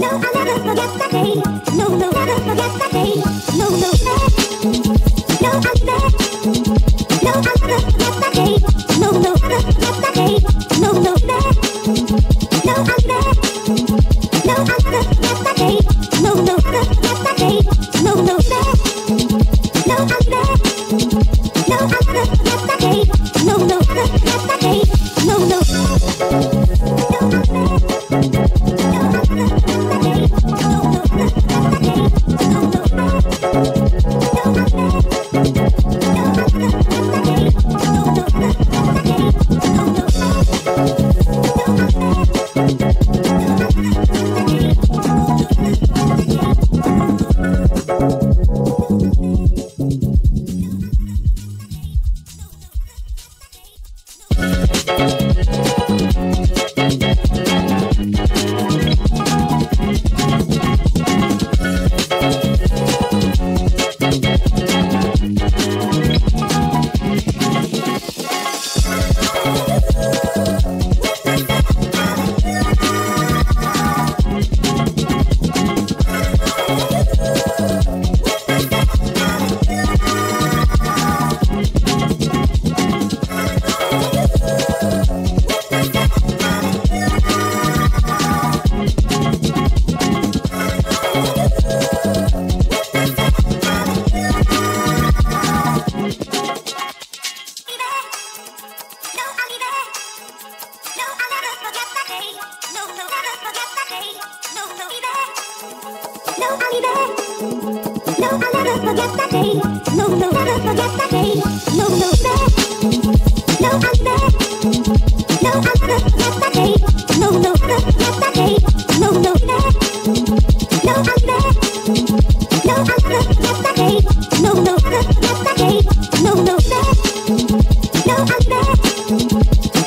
No, I'll never forget that day. No, no, never forget that day. No, no.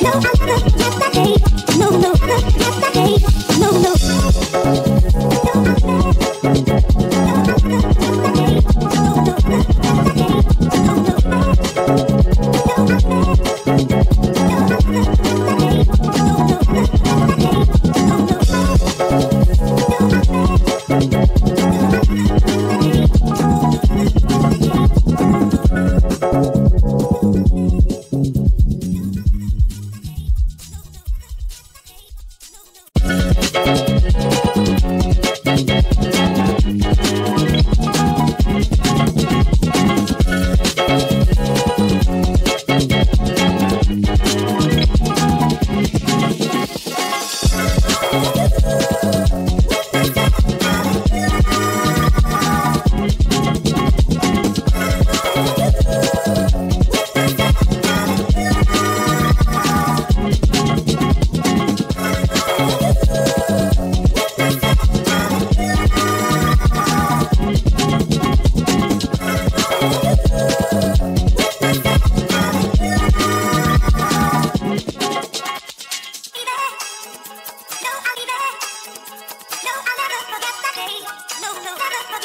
No, I'm not.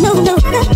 no, no, no.